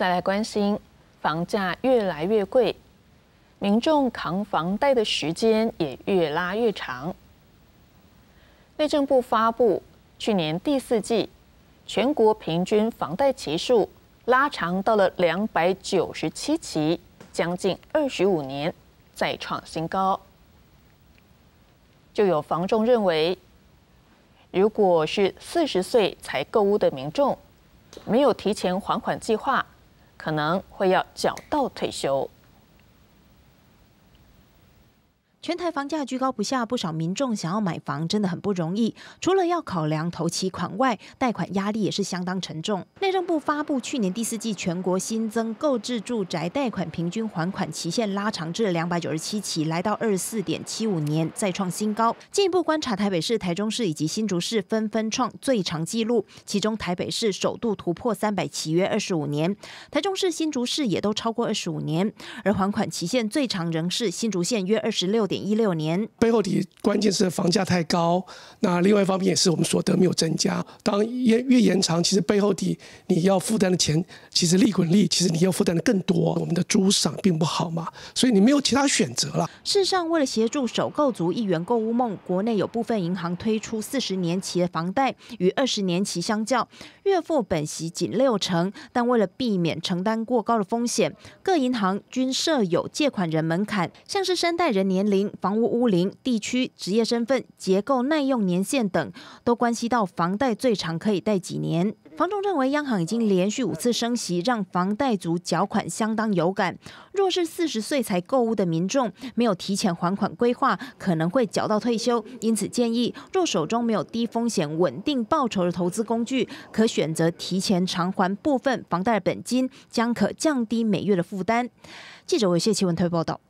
再来关心，房价越来越贵，民众扛房贷的时间也越拉越长。内政部发布，去年第四季全国平均房贷期数拉长到了两百九十七期，将近二十五年，再创新高。就有房仲认为，如果是四十岁才购屋的民众，没有提前还款计划，可能会要缴到退休。全台房价居高不下，不少民众想要买房真的很不容易。除了要考量头期款外，贷款压力也是相当沉重。内政部发布去年第四季全国新增购置住宅贷款平均还款期限拉长至两百九十七期，来到二十四点七五年，再创新高。进一步观察，台北市、台中市以及新竹市纷纷创最长纪录，其中台北市首度突破三百期约二十五年，台中市、新竹市也都超过二十五年，而还款期限最长仍是新竹县约二十六。点一六年背后底关键是房价太高，那另外一方面也是我们所得没有增加。当越越延长，其实背后底你要负担的钱，其实利滚利，其实你要负担的更多。我们的租赏并不好嘛，所以你没有其他选择了。事实上，为了协助首购族一元购物梦，国内有部分银行推出四十年期的房贷，与二十年期相较，月付本息仅六成。但为了避免承担过高的风险，各银行均设有借款人门槛，像是三代人年龄。房屋屋龄、地区、职业身份、结构、耐用年限等，都关系到房贷最长可以贷几年。房仲认为，央行已经连续五次升息，让房贷族缴款相当有感。若是四十岁才购物的民众，没有提前还款规划，可能会缴到退休。因此建议，若手中没有低风险、稳定报酬的投资工具，可选择提前偿还部分房贷本金，将可降低每月的负担。记者为谢奇文推报道。